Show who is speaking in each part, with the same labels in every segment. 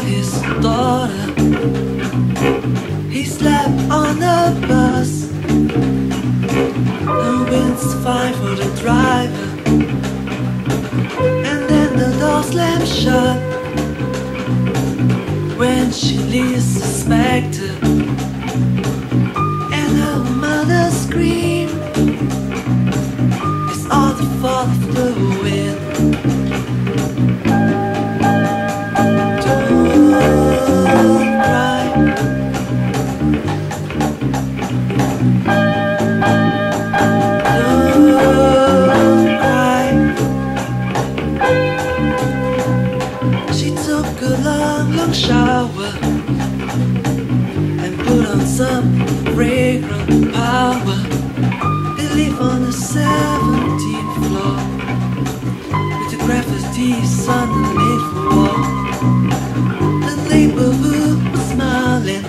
Speaker 1: his daughter. He slept on the bus. and wins five for the driver. And then the door slams shut. When she least suspected. Some fragrant power. They live on the 17th floor with the graffitis on the wall. The neighborhood was smiling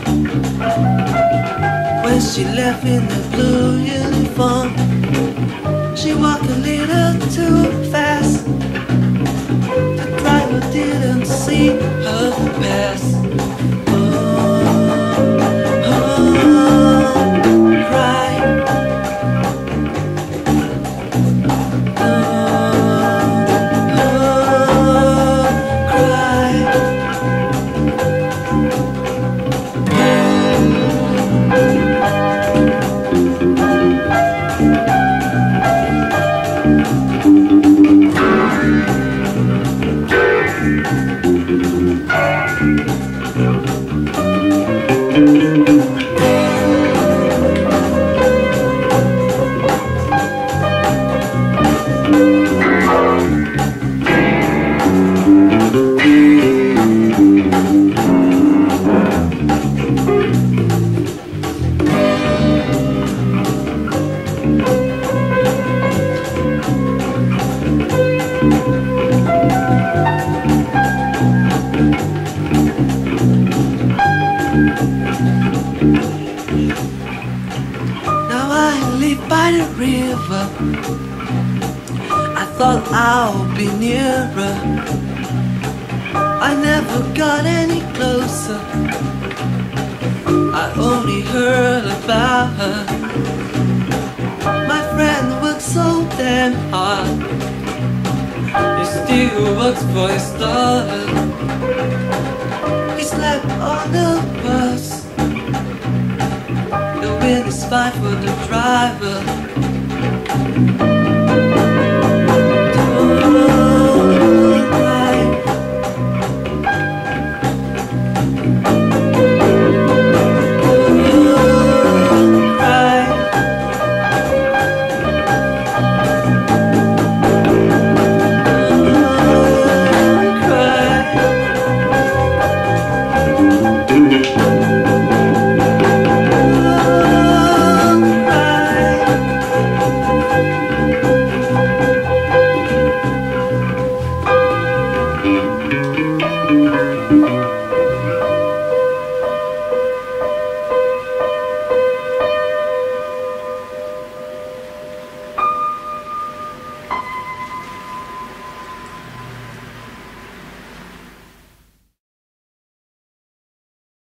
Speaker 1: when she left in the blue uniform. She walked a little too fast. The driver didn't see her pass. River. I thought I'll be nearer. I never got any closer. I only heard about her. My friend worked so damn hard. He still works for his daughter. He slept on the The fine for the driver.